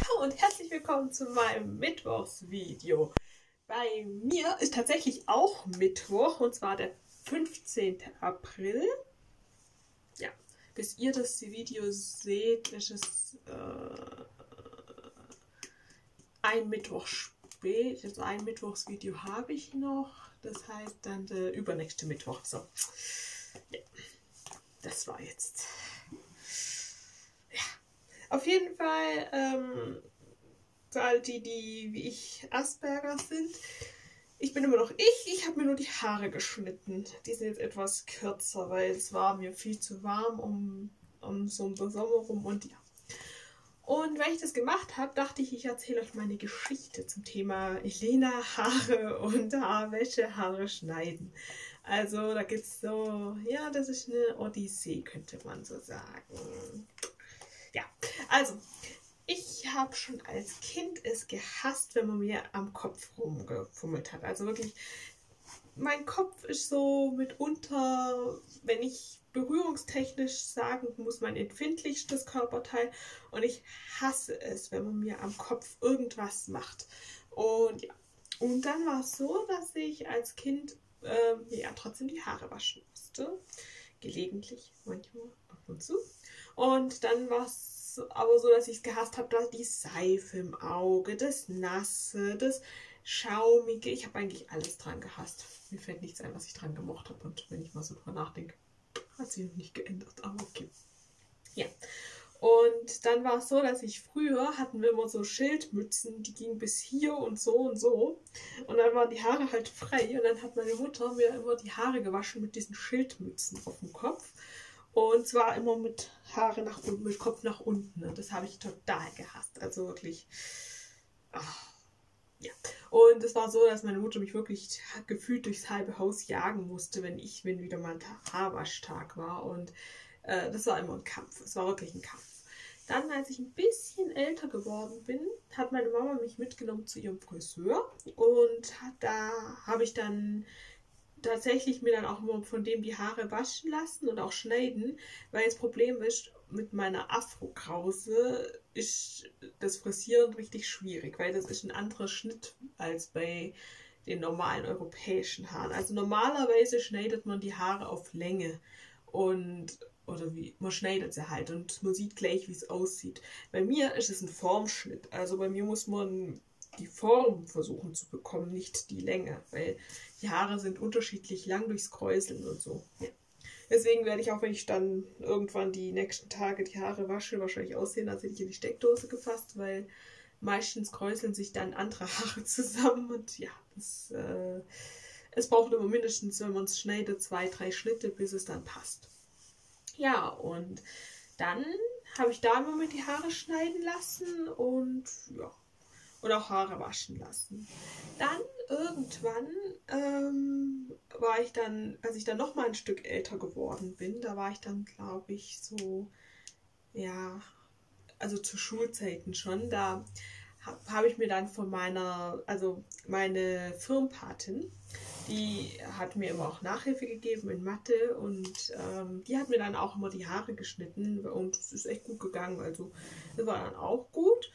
Hallo und herzlich willkommen zu meinem Mittwochsvideo. Bei mir ist tatsächlich auch Mittwoch und zwar der 15. April. Ja, bis ihr das Video seht, ist es äh, ein Mittwoch spät. Also ein Mittwochsvideo habe ich noch. Das heißt dann der übernächste Mittwoch. So, ja, das war jetzt. Auf jeden Fall, ähm, für all die, die wie ich Asperger sind, ich bin immer noch ich. Ich habe mir nur die Haare geschnitten. Die sind jetzt etwas kürzer, weil es war mir viel zu warm um, um so den Sommer rum und ja. Und weil ich das gemacht habe, dachte ich, ich erzähle euch meine Geschichte zum Thema Elena Haare und Haarwäsche, Haare schneiden. Also da gibt es so, ja, das ist eine Odyssee, könnte man so sagen. Also, ich habe schon als Kind es gehasst, wenn man mir am Kopf rumgefummelt hat. Also wirklich, mein Kopf ist so mitunter, wenn ich berührungstechnisch sagen muss, mein empfindlichstes Körperteil. Und ich hasse es, wenn man mir am Kopf irgendwas macht. Und ja, und dann war es so, dass ich als Kind ähm, ja trotzdem die Haare waschen musste. Gelegentlich, manchmal ab und zu. Und dann war es aber so, dass ich es gehasst habe, dass die Seife im Auge, das Nasse, das Schaumige. Ich habe eigentlich alles dran gehasst. Mir fällt nichts ein, was ich dran gemocht habe. Und wenn ich mal so drüber nachdenke, hat sich noch nicht geändert. Aber okay. Ja. Und dann war es so, dass ich früher hatten wir immer so Schildmützen, die gingen bis hier und so und so. Und dann waren die Haare halt frei. Und dann hat meine Mutter mir immer die Haare gewaschen mit diesen Schildmützen auf dem Kopf. Und zwar immer mit Haare nach unten, mit Kopf nach unten. Und das habe ich total gehasst. Also wirklich. Ach, ja. Und es war so, dass meine Mutter mich wirklich gefühlt durchs halbe Haus jagen musste, wenn ich, wenn wieder mal ein Haarwaschtag war. Und äh, das war immer ein Kampf. Es war wirklich ein Kampf. Dann, als ich ein bisschen älter geworden bin, hat meine Mama mich mitgenommen zu ihrem Friseur. Und da habe ich dann tatsächlich mir dann auch immer von dem die Haare waschen lassen und auch schneiden, weil das Problem ist, mit meiner Afro-Krause ist das Frisieren richtig schwierig, weil das ist ein anderer Schnitt als bei den normalen europäischen Haaren. Also normalerweise schneidet man die Haare auf Länge und oder wie man schneidet sie halt und man sieht gleich, wie es aussieht. Bei mir ist es ein Formschnitt, also bei mir muss man die Form versuchen zu bekommen, nicht die Länge, weil die Haare sind unterschiedlich lang durchs Kräuseln und so. Deswegen werde ich auch, wenn ich dann irgendwann die nächsten Tage die Haare wasche, wahrscheinlich aussehen, als hätte ich in die Steckdose gefasst, weil meistens kräuseln sich dann andere Haare zusammen und ja, das, äh, es braucht immer mindestens, wenn man es schneidet, zwei, drei Schnitte, bis es dann passt. Ja, und dann habe ich da immer mit die Haare schneiden lassen und ja, und auch Haare waschen lassen. Dann irgendwann ähm, war ich dann, als ich dann noch mal ein Stück älter geworden bin, da war ich dann, glaube ich, so, ja, also zu Schulzeiten schon, da habe hab ich mir dann von meiner, also meine Firmpatin, die hat mir immer auch Nachhilfe gegeben in Mathe und ähm, die hat mir dann auch immer die Haare geschnitten und es ist echt gut gegangen, also das war dann auch gut.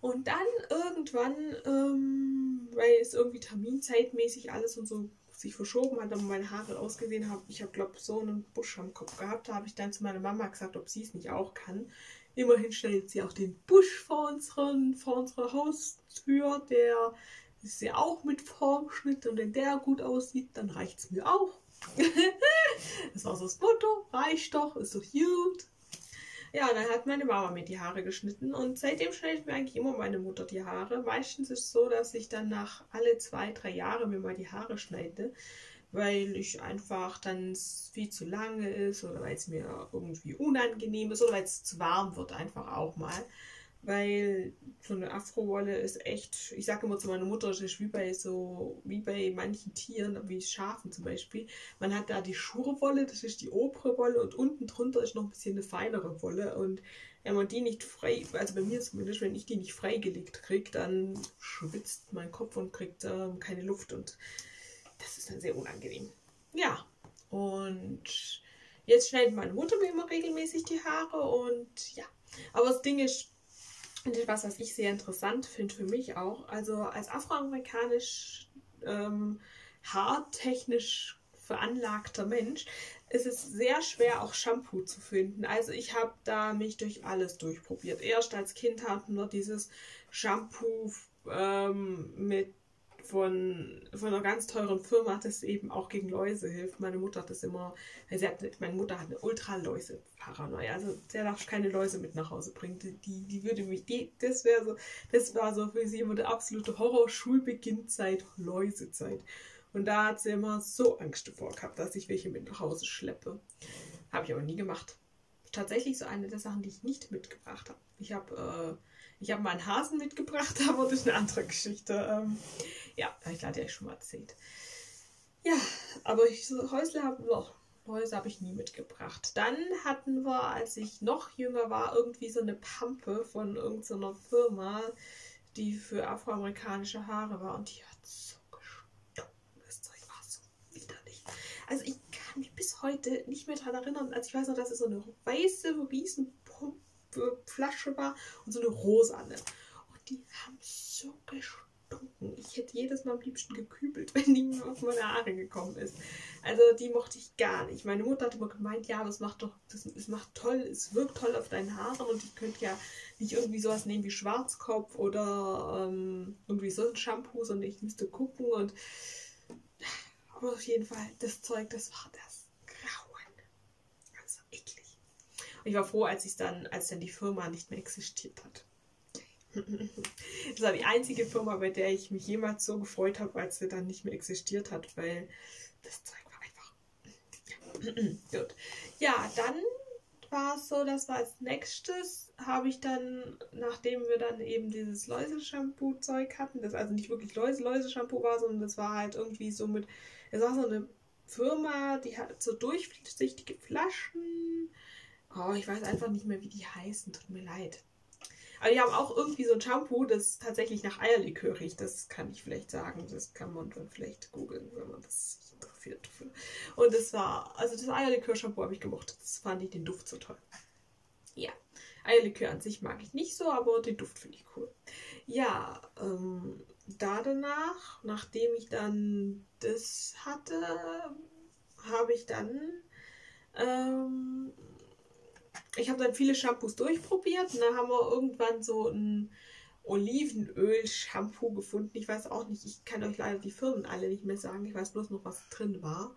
Und dann irgendwann, ähm, weil es irgendwie terminzeitmäßig alles und so sich verschoben hat und meine Haare ausgesehen haben, ich habe, glaube so einen Busch am Kopf gehabt, da habe ich dann zu meiner Mama gesagt, ob sie es nicht auch kann. Immerhin schneidet sie auch den Busch vor, unseren, vor unserer Haustür, der ist ja auch mit Formschnitt und wenn der gut aussieht, dann reicht es mir auch. das war so das Motto, reicht doch, ist doch gut. Ja, dann hat meine Mama mir die Haare geschnitten und seitdem schneidet mir eigentlich immer meine Mutter die Haare. Meistens ist es so, dass ich dann nach alle zwei, drei Jahre mir mal die Haare schneide, weil ich einfach dann viel zu lange ist oder weil es mir irgendwie unangenehm ist oder weil es zu warm wird einfach auch mal weil so eine Afrowolle ist echt, ich sage immer zu meiner Mutter, es ist wie bei so, wie bei manchen Tieren, wie Schafen zum Beispiel. Man hat da die Schurwolle, das ist die obere Wolle und unten drunter ist noch ein bisschen eine feinere Wolle und wenn man die nicht frei, also bei mir zumindest, wenn ich die nicht freigelegt kriege, dann schwitzt mein Kopf und kriegt äh, keine Luft und das ist dann sehr unangenehm. Ja, und jetzt schneidet meine Mutter mir immer regelmäßig die Haare und ja, aber das Ding ist, Und etwas, was ich sehr interessant finde für mich auch, also als afroamerikanisch ähm, haartechnisch veranlagter Mensch ist es sehr schwer, auch Shampoo zu finden. Also ich habe da mich durch alles durchprobiert. Erst als Kind hatten wir dieses Shampoo ähm, mit von, von einer ganz teuren Firma, das eben auch gegen Läuse hilft. Meine Mutter hat das immer, sie hat, meine Mutter hat eine Ultraläuse-Paranoia. Also der darf keine Läuse mit nach Hause bringen. Die, die würde mich, die, das wäre so, das war so für sie immer der absolute Horror, Schulbeginnzeit, Läusezeit. Und da hat sie immer so Angst davor gehabt, dass ich welche mit nach Hause schleppe. Habe ich aber nie gemacht. Tatsächlich so eine der Sachen, die ich nicht mitgebracht habe. Ich habe äh, ich habe meinen Hasen mitgebracht, aber das ist eine andere Geschichte. Ähm, ja, ich hatte ja schon mal erzählt. Ja, aber ich, so Häusle habe. Häuser habe ich nie mitgebracht. Dann hatten wir, als ich noch jünger war, irgendwie so eine Pampe von irgendeiner Firma, die für afroamerikanische Haare war. Und die hat so das Zeug war so widerlich. Also ich kann mich bis heute nicht mehr daran erinnern. Also ich weiß noch, dass es so eine weiße Riesenflasche war und so eine rosane. Und die haben so gestunken. Ich hätte jedes Mal am liebsten gekübelt, wenn die mir auf meine Haare gekommen ist. Also die mochte ich gar nicht. Meine Mutter hat immer gemeint, ja, das macht doch, das, das macht toll, es wirkt toll auf deinen Haaren und ich könnte ja nicht irgendwie sowas nehmen wie Schwarzkopf oder ähm, irgendwie so ein Shampoo, sondern ich müsste gucken und aber auf jeden Fall, das Zeug, das war das Und ich war froh, als ich dann, als dann die Firma nicht mehr existiert hat. Das war die einzige Firma, bei der ich mich jemals so gefreut habe, als sie dann nicht mehr existiert hat, weil das Zeug war einfach. Gut. Ja, dann war es so, dass wir als nächstes habe ich dann, nachdem wir dann eben dieses Läuse-Shampoo-Zeug hatten, das also nicht wirklich Läuse-Läuse-Shampoo war, sondern das war halt irgendwie so mit es war so eine Firma, die hat so durchsichtige. Oh, ich weiß einfach nicht mehr, wie die heißen. Tut mir leid. Aber die haben auch irgendwie so ein Shampoo, das tatsächlich nach Eierlikör riecht. Das kann ich vielleicht sagen. Das kann man dann vielleicht googeln, wenn man das sich interessiert. Und das war, also das Eierlikör-Shampoo habe ich gemocht. Das fand ich den Duft so toll. Ja, Eierlikör an sich mag ich nicht so, aber den Duft finde ich cool. Ja, ähm, da danach, nachdem ich dann das hatte, habe ich dann, ähm, ich habe dann viele Shampoos durchprobiert und dann haben wir irgendwann so ein Olivenöl-Shampoo gefunden. Ich weiß auch nicht, ich kann euch leider die Firmen alle nicht mehr sagen. Ich weiß bloß noch, was drin war.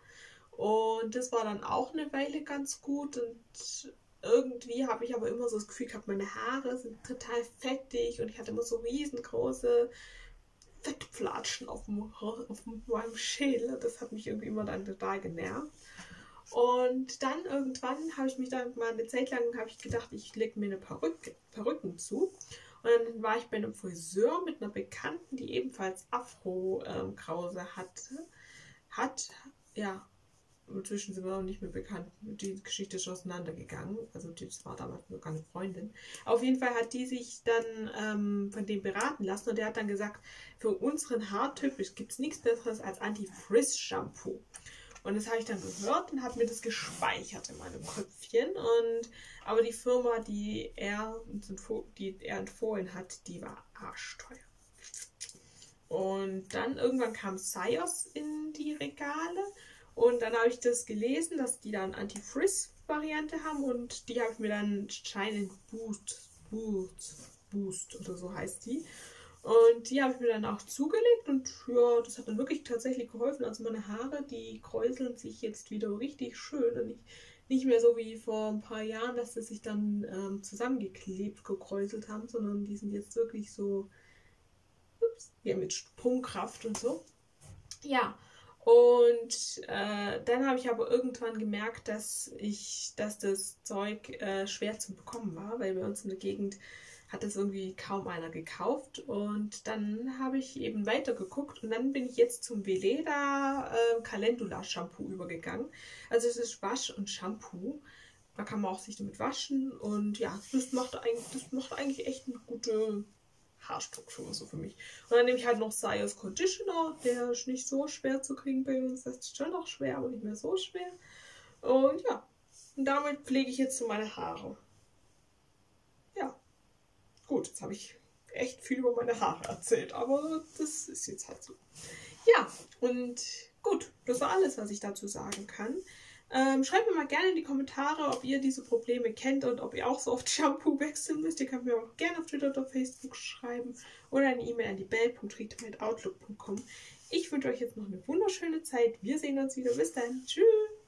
Und das war dann auch eine Weile ganz gut und irgendwie habe ich aber immer so das Gefühl gehabt, meine Haare sind total fettig und ich hatte immer so riesengroße Fettflatschen auf, dem, auf meinem Schädel. Das hat mich irgendwie immer dann total genervt. Und dann irgendwann habe ich mich dann mal eine Zeit lang ich gedacht, ich lege mir eine Perücke, Perücken zu. Und dann war ich bei einem Friseur mit einer Bekannten, die ebenfalls Afro-Krause hatte. Hat, ja, inzwischen sind wir noch nicht mehr bekannt. Die Geschichte ist auseinandergegangen. Also das war damals nur keine Freundin. Auf jeden Fall hat die sich dann ähm, von dem beraten lassen und der hat dann gesagt, für unseren Haartyp gibt es nichts Besseres als Anti-Frizz-Shampoo. Und das habe ich dann gehört und habe mir das gespeichert in meinem Köpfchen. Und aber die Firma, die er, die er empfohlen hat, die war arschteuer. Und dann irgendwann kam Sios in die Regale und dann habe ich das gelesen, dass die dann Anti-Frizz-Variante haben und die habe ich mir dann Shine Boost, Boost, Boost oder so heißt die. Und die habe ich mir dann auch zugelegt und ja, das hat dann wirklich tatsächlich geholfen. Also meine Haare, die kräuseln sich jetzt wieder richtig schön und nicht, nicht mehr so wie vor ein paar Jahren, dass sie sich dann ähm, zusammengeklebt, gekräuselt haben, sondern die sind jetzt wirklich so ups, ja, mit Sprungkraft und so. Ja, und äh, dann habe ich aber irgendwann gemerkt, dass ich, dass das Zeug äh, schwer zu bekommen war, weil bei uns in der Gegend hat es irgendwie kaum einer gekauft. Und dann habe ich eben weiter geguckt und dann bin ich jetzt zum Veleda äh, Calendula Shampoo übergegangen. Also es ist Wasch und Shampoo. Da kann man auch sich damit waschen und ja, das macht eigentlich, das macht eigentlich echt eine gute Haarstruktur so für mich. Und dann nehme ich halt noch Sios Conditioner, der ist nicht so schwer zu kriegen bei uns. Das ist schon noch schwer, aber nicht mehr so schwer. Und ja, und damit pflege ich jetzt so meine Haare. Gut, jetzt habe ich echt viel über meine Haare erzählt, aber das ist jetzt halt so. Ja, und gut, das war alles, was ich dazu sagen kann. Ähm, schreibt mir mal gerne in die Kommentare, ob ihr diese Probleme kennt und ob ihr auch so oft Shampoo wechseln müsst. Ihr könnt mir auch gerne auf Twitter oder Facebook schreiben oder eine E-Mail an die bell.treatmentoutlook.com. Ich wünsche euch jetzt noch eine wunderschöne Zeit. Wir sehen uns wieder. Bis dann. Tschüss.